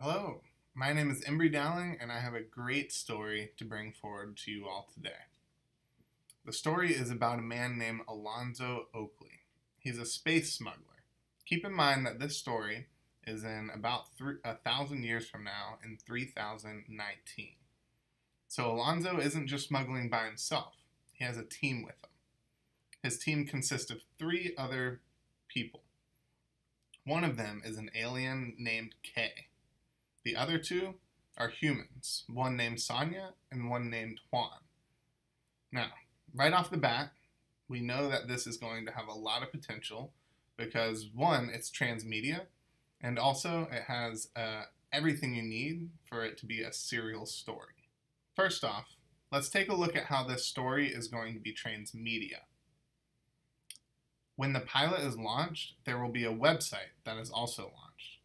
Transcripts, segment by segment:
Hello, my name is Embree Dowling, and I have a great story to bring forward to you all today. The story is about a man named Alonzo Oakley. He's a space smuggler. Keep in mind that this story is in about a thousand years from now in 3019. So Alonzo isn't just smuggling by himself, he has a team with him. His team consists of three other people. One of them is an alien named Kay. The other two are humans, one named Sonia and one named Juan. Now, right off the bat, we know that this is going to have a lot of potential because one, it's transmedia, and also it has uh, everything you need for it to be a serial story. First off, let's take a look at how this story is going to be transmedia. When the pilot is launched, there will be a website that is also launched.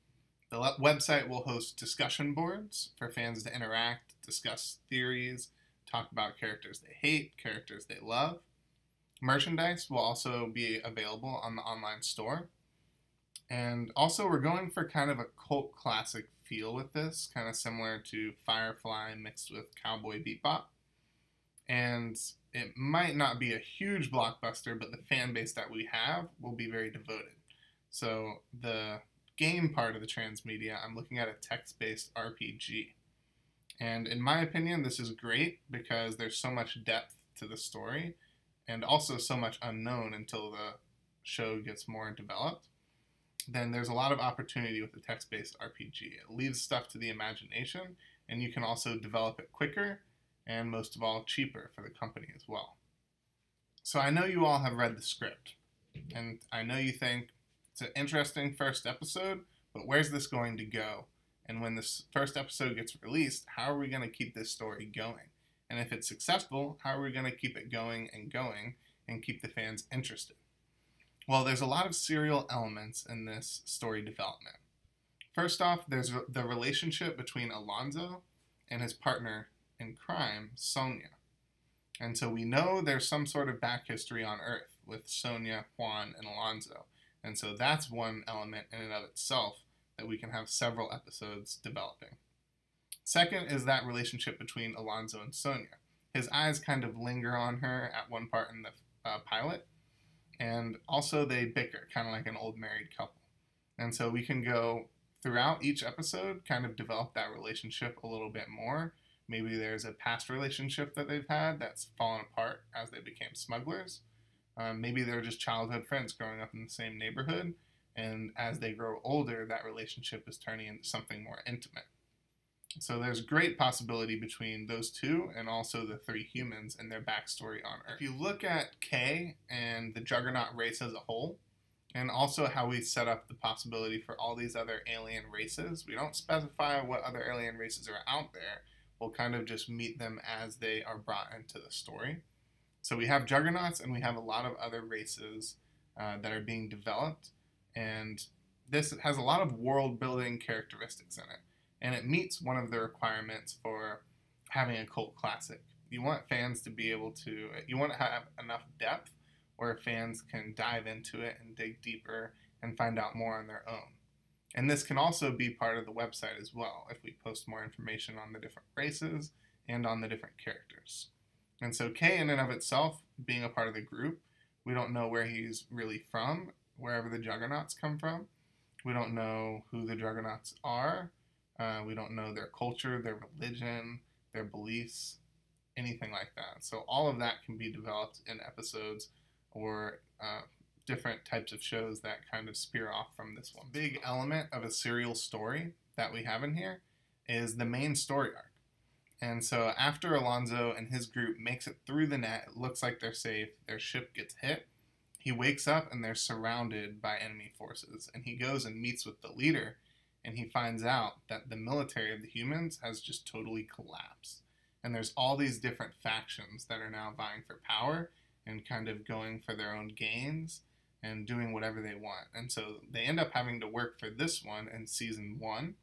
The website will host discussion boards for fans to interact, discuss theories, talk about characters they hate, characters they love. Merchandise will also be available on the online store. And also, we're going for kind of a cult classic feel with this, kind of similar to Firefly mixed with Cowboy Bebop. And it might not be a huge blockbuster, but the fan base that we have will be very devoted. So, the game part of the transmedia, I'm looking at a text based RPG. And in my opinion, this is great because there's so much depth to the story and also so much unknown until the show gets more developed. Then there's a lot of opportunity with the text based RPG. It leaves stuff to the imagination, and you can also develop it quicker and, most of all, cheaper for the company as well. So I know you all have read the script, and I know you think, it's an interesting first episode, but where's this going to go? And when this first episode gets released, how are we going to keep this story going? And if it's successful, how are we going to keep it going and going and keep the fans interested? Well, there's a lot of serial elements in this story development. First off, there's the relationship between Alonzo and his partner in crime, Sonia. And so we know there's some sort of back history on Earth with Sonia, Juan, and Alonzo. And so that's one element in and of itself that we can have several episodes developing. Second is that relationship between Alonzo and Sonia. His eyes kind of linger on her at one part in the uh, pilot, and also they bicker, kind of like an old married couple. And so we can go throughout each episode, kind of develop that relationship a little bit more. Maybe there's a past relationship that they've had that's fallen apart as they became smugglers. Um, maybe they're just childhood friends growing up in the same neighborhood, and as they grow older, that relationship is turning into something more intimate. So there's great possibility between those two and also the three humans and their backstory on Earth. If you look at Kay and the Juggernaut race as a whole, and also how we set up the possibility for all these other alien races, we don't specify what other alien races are out there. We'll kind of just meet them as they are brought into the story. So we have juggernauts and we have a lot of other races uh, that are being developed, and this has a lot of world building characteristics in it, and it meets one of the requirements for having a cult classic. You want fans to be able to, you want to have enough depth where fans can dive into it and dig deeper and find out more on their own. And this can also be part of the website as well if we post more information on the different races and on the different characters. And so K in and of itself, being a part of the group, we don't know where he's really from, wherever the Juggernauts come from. We don't know who the Juggernauts are. Uh, we don't know their culture, their religion, their beliefs, anything like that. So all of that can be developed in episodes or uh, different types of shows that kind of spear off from this one. Big element of a serial story that we have in here is the main story arc. And so after Alonzo and his group makes it through the net, it looks like they're safe. Their ship gets hit. He wakes up and they're surrounded by enemy forces. And he goes and meets with the leader and he finds out that the military of the humans has just totally collapsed. And there's all these different factions that are now vying for power and kind of going for their own gains and doing whatever they want. And so they end up having to work for this one in season one.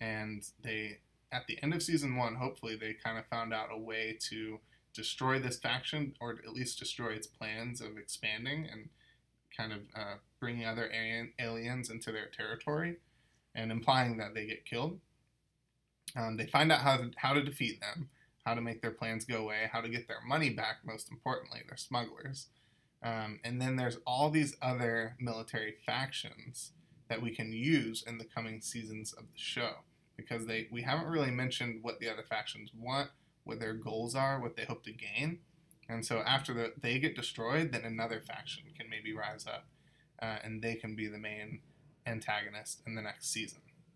And they at the end of season one, hopefully they kind of found out a way to destroy this faction or at least destroy its plans of expanding and kind of uh, bringing other alien, aliens into their territory and implying that they get killed. Um, they find out how to, how to defeat them, how to make their plans go away, how to get their money back, most importantly, they're smugglers. Um, and then there's all these other military factions that we can use in the coming seasons of the show because they we haven't really mentioned what the other factions want, what their goals are, what they hope to gain. And so after the, they get destroyed, then another faction can maybe rise up, uh, and they can be the main antagonist in the next season.